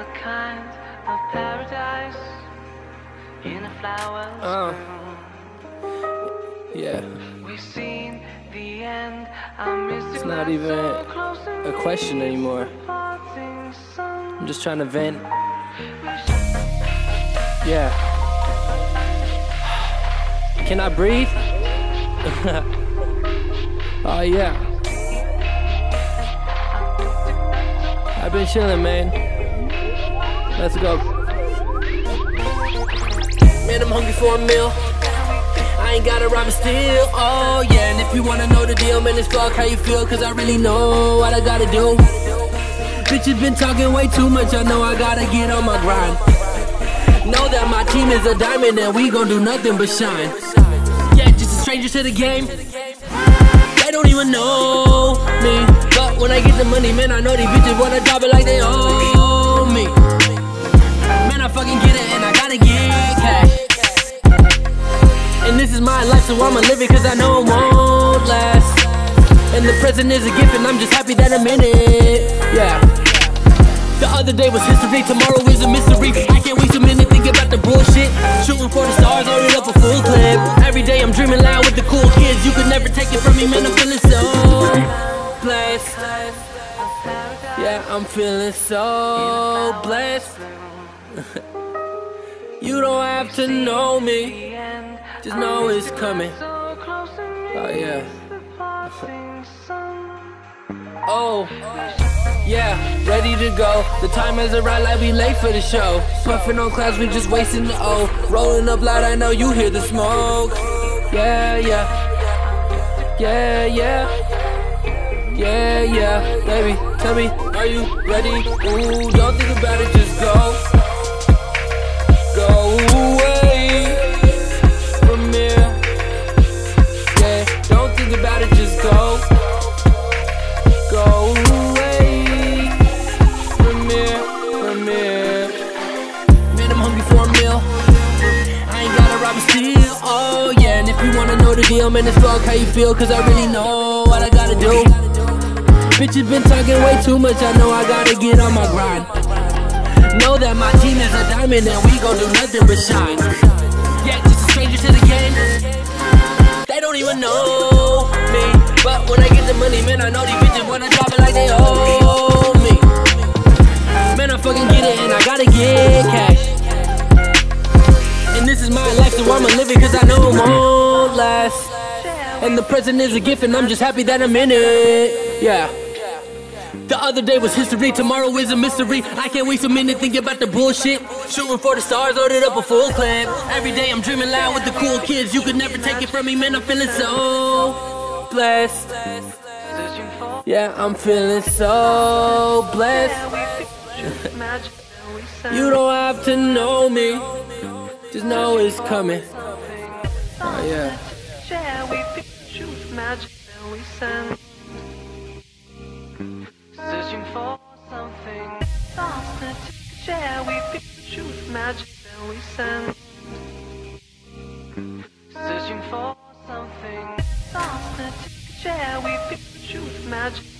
a kind of paradise in a flower's Uh. Yeah, We've seen the end. It's not even a question anymore. I'm just trying to vent. Yeah. Can I breathe? oh, yeah. I've been chilling, man. Let's go. Man, I'm hungry for a meal. I ain't gotta rhyme steal. Oh, yeah. And if you wanna know the deal, man, it's fuck how you feel. Cause I really know what I gotta do. Bitches been talking way too much. I know I gotta get on my grind. Know that my team is a diamond and we gon' do nothing but shine. Yeah, just a stranger to the game. They don't even know me. But when I get the money, man, I know these bitches wanna drop it like they. Man, I fucking get it and I gotta get cash. And this is my life, so I'ma live it cause I know it won't last. And the present is a gift, and I'm just happy that I'm in it. Yeah. The other day was history, tomorrow is a mystery. I can't wait a minute, think about the bullshit. Shooting for the stars, loaded up a full clip. Every day I'm dreaming loud with the cool kids. You could never take it from me, man. I'm feeling so blessed. Yeah, I'm feeling so blessed. you don't have to know me, just know it's coming. Oh, yeah. Oh, yeah, ready to go. The time has arrived, like we late for the show. Puffing on clouds, we just wasting the O. Rolling up loud, I know you hear the smoke. Yeah, yeah, yeah, yeah, yeah, yeah. Baby, tell me, are you ready? Ooh, don't think about it, just go. Go you wanna know the deal, man, it's fuck how you feel, cause I really know what I gotta do. Bitches been talking way too much, I know I gotta get on my grind. Know that my team is a diamond and we gon' do nothing but shine. Yeah, just a stranger to the game. They don't even know me. But when I get the money, man, I know these bitches wanna drop it like they owe And the present is a gift, and I'm just happy that I'm in it. Yeah. The other day was history, tomorrow is a mystery. I can't waste a minute thinking about the bullshit. Shooting for the stars, loaded up a full clip. Every day I'm dreaming loud with the cool kids. You could never take it from me, man. I'm feeling so blessed. Yeah, I'm feeling so blessed. You don't have to know me, just know it's coming. Oh, yeah. Magic that we send. Searching for something faster to share with the truth, magic that we send. Searching for something faster to share with the truth, magic we.